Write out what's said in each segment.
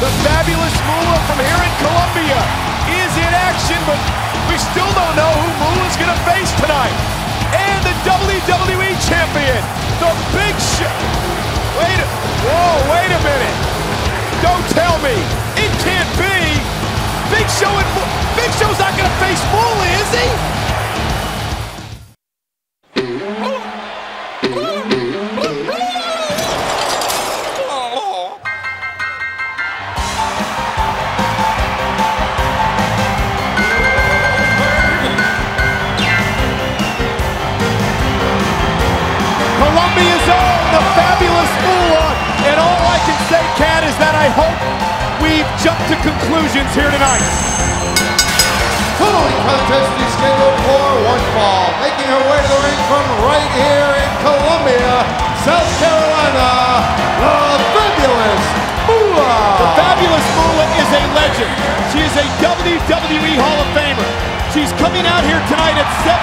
The fabulous Moolah from here in Columbia is in action, but we still don't know who Moolah's going to face tonight. And the WWE Champion, the Big Show. Wait a, whoa, wait a minute. Don't tell me. It can't be. Big Show and Big Show's not going to face Moolah, is he? Fabulous Moolah. And all I can say, Cat, is that I hope we've jumped to conclusions here tonight. Following contest is scheduled for one fall. Making her way to the ring from right here in Columbia, South Carolina, the fabulous Moolah. The fabulous Moolah is a legend. She is a WWE Hall of Famer. She's coming out here tonight at 79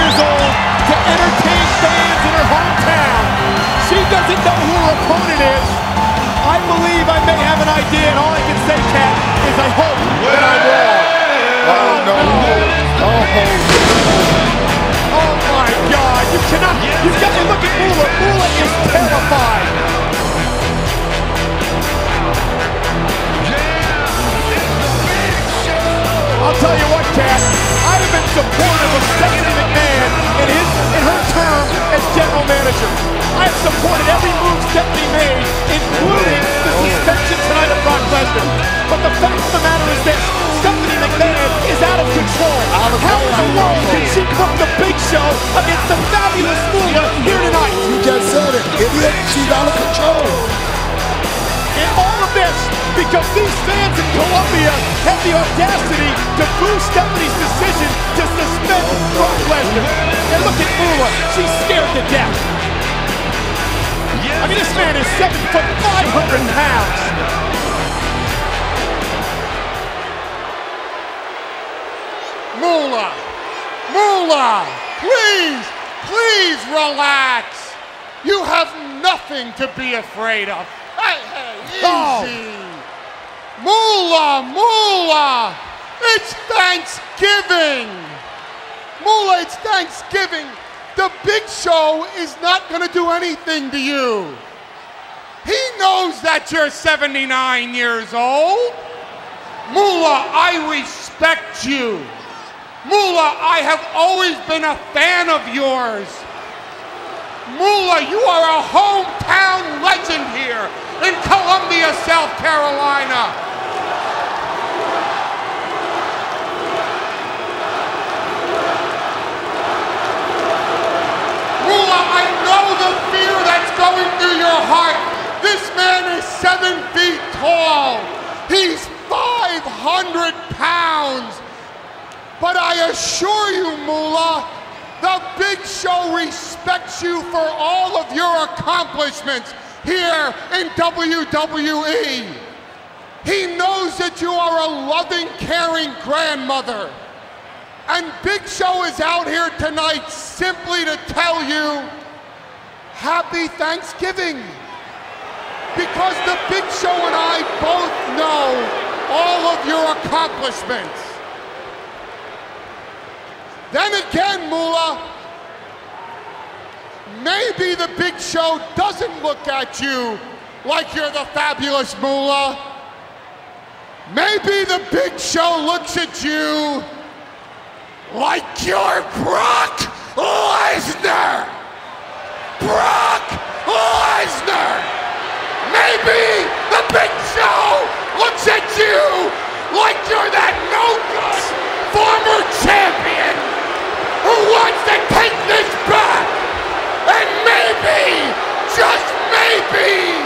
years old to entertain fans in her hometown. She doesn't know who her opponent is. I believe I may have an idea, and all I can say, Cat, is I hope that I'm wrong. Oh no! Oh, Oh my God! You cannot. You've got to look at Moolah. Moolah is supported every move Stephanie made, including the suspension tonight of Brock Lesnar. But the fact of the matter is this: Stephanie McMahon is out of control. How in the world can she book the Big Show against the fabulous Moolah here tonight? You just said it, idiot. She's out of control. And all of this because these fans in Columbia had the audacity to boo Stephanie's decision to suspend Brock Lesnar. And look at Moolah, she's scared to death. I mean, this man is seven foot, 500 pounds. Moolah! Moolah! Please, please relax. You have nothing to be afraid of. Hey, hey, oh. easy. Moolah, Moolah! It's Thanksgiving! Moolah, it's Thanksgiving. The big show is not going to do anything to you. He knows that you're 79 years old. Moolah, I respect you. Moolah, I have always been a fan of yours. Moolah, you are a hometown legend here in Columbia, South Carolina. Moolah, I know the fear that's going through your heart. This man is seven feet tall. He's 500 pounds. But I assure you, Moolah, the Big Show respects you for all of your accomplishments here in WWE. He knows that you are a loving, caring grandmother. And Big Show is out here tonight simply to tell you Happy Thanksgiving. Because the Big Show and I both know all of your accomplishments. Then again, Moolah, maybe the Big Show doesn't look at you like you're the fabulous Moolah. Maybe the Big Show looks at you like you're Brock Lesnar. Brock Lesnar. Maybe the Big Show looks at you like you're that no good former champion who wants to take this back. And maybe, just maybe,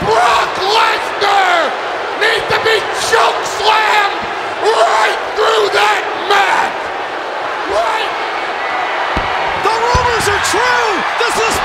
Brock Lesnar needs to be choke slammed right through that mat. Right The rumors are true. This is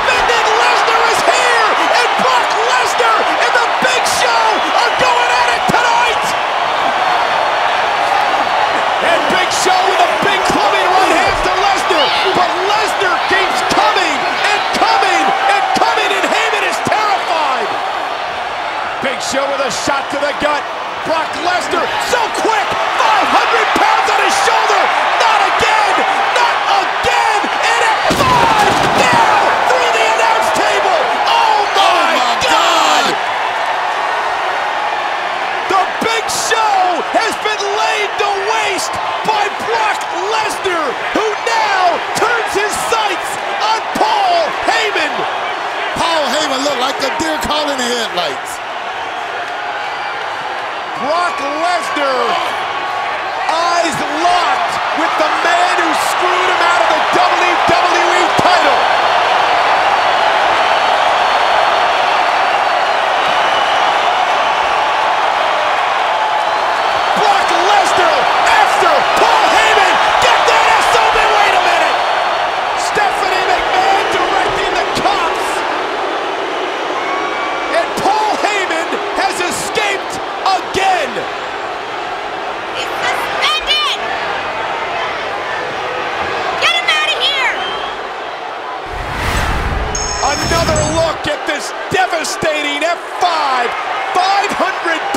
crushed by Brock Lesnar, who now turns his sights on Paul Heyman. Paul Heyman looked like a deer caught in the headlights. Brock Lesnar, eyes locked with the man who screwed him out of the WWE. devastating F5 500